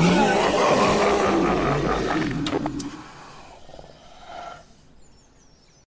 Yeah.